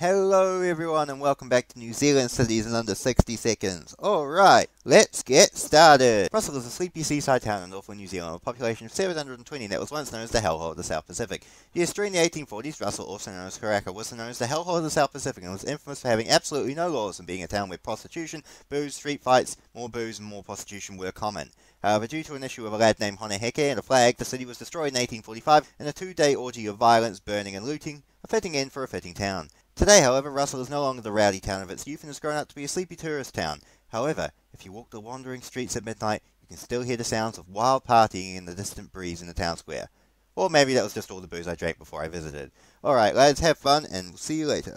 Hello everyone and welcome back to New Zealand Cities in under 60 seconds. Alright, let's get started. Russell is a sleepy seaside town in northern New Zealand with a population of 720 that was once known as the Hellhole of the South Pacific. Yes, during the 1840s, Russell, also known as Karaka, was known as the Hellhole of the South Pacific and was infamous for having absolutely no laws and being a town where prostitution, booze, street fights, more booze and more prostitution were common. However, due to an issue with a lad named Hone Heke and a flag, the city was destroyed in 1845 in a two-day orgy of violence, burning and looting, a fitting end for a fitting town. Today, however, Russell is no longer the rowdy town of its youth and has grown up to be a sleepy tourist town. However, if you walk the wandering streets at midnight, you can still hear the sounds of wild partying in the distant breeze in the town square. Or maybe that was just all the booze I drank before I visited. Alright, lads, have fun, and we'll see you later.